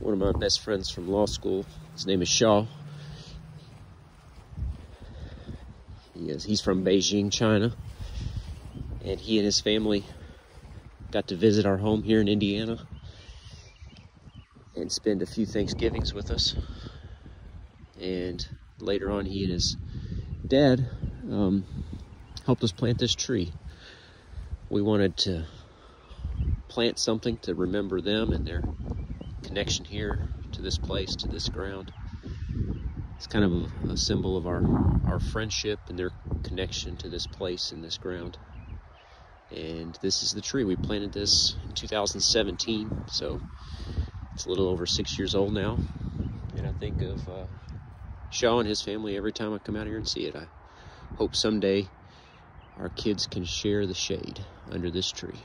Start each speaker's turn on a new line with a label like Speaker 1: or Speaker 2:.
Speaker 1: one of my best friends from law school. His name is Shaw. He is, he's from Beijing, China. And he and his family got to visit our home here in Indiana and spend a few Thanksgivings with us. And later on, he and his dad um, helped us plant this tree. We wanted to plant something to remember them and their connection here to this place, to this ground. It's kind of a, a symbol of our, our friendship and their connection to this place and this ground. And this is the tree. We planted this in 2017, so it's a little over six years old now. And I think of uh, Shaw and his family every time I come out here and see it. I hope someday our kids can share the shade under this tree.